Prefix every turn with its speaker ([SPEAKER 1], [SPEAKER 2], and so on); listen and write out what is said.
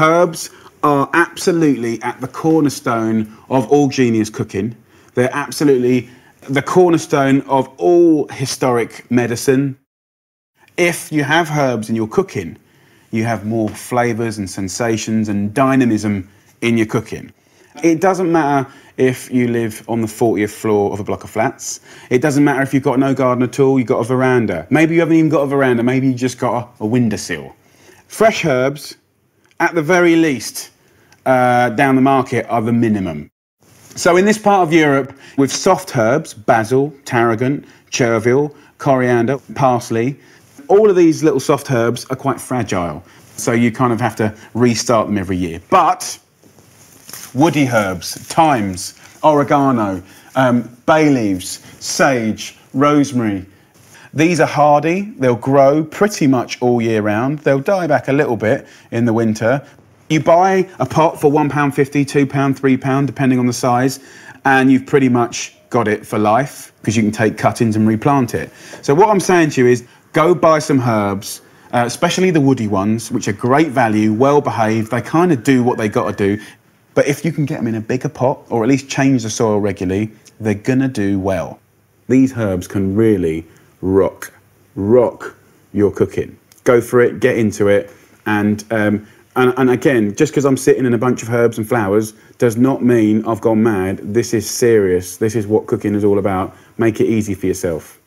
[SPEAKER 1] Herbs are absolutely at the cornerstone of all genius cooking. They're absolutely the cornerstone of all historic medicine. If you have herbs in your cooking, you have more flavors and sensations and dynamism in your cooking. It doesn't matter if you live on the 40th floor of a block of flats. It doesn't matter if you've got no garden at all, you've got a veranda. Maybe you haven't even got a veranda, maybe you just got a, a windowsill. Fresh herbs, at the very least, uh, down the market are the minimum. So in this part of Europe, with soft herbs, basil, tarragon, chervil, coriander, parsley, all of these little soft herbs are quite fragile. So you kind of have to restart them every year. But woody herbs, thymes, oregano, um, bay leaves, sage, rosemary. These are hardy, they'll grow pretty much all year round. They'll die back a little bit in the winter. You buy a pot for £1.50, £2, £3, depending on the size, and you've pretty much got it for life because you can take cuttings and replant it. So, what I'm saying to you is go buy some herbs. Uh, especially the woody ones, which are great value, well behaved. They kind of do what they got to do. But if you can get them in a bigger pot or at least change the soil regularly, they're gonna do well. These herbs can really rock, rock your cooking. Go for it, get into it, and um, and, and again, just because I'm sitting in a bunch of herbs and flowers does not mean I've gone mad. This is serious. This is what cooking is all about. Make it easy for yourself.